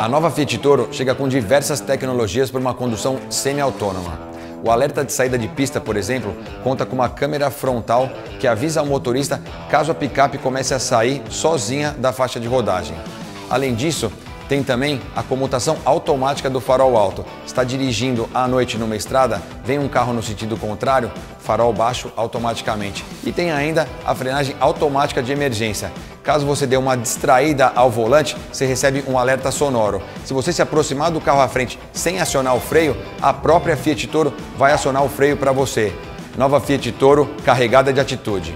A nova Fiat Toro chega com diversas tecnologias para uma condução semi-autônoma. O alerta de saída de pista, por exemplo, conta com uma câmera frontal que avisa ao motorista caso a picape comece a sair sozinha da faixa de rodagem. Além disso, tem também a comutação automática do farol alto. Está dirigindo à noite numa estrada, vem um carro no sentido contrário, farol baixo automaticamente. E tem ainda a frenagem automática de emergência. Caso você dê uma distraída ao volante, você recebe um alerta sonoro. Se você se aproximar do carro à frente sem acionar o freio, a própria Fiat Toro vai acionar o freio para você. Nova Fiat Toro carregada de atitude.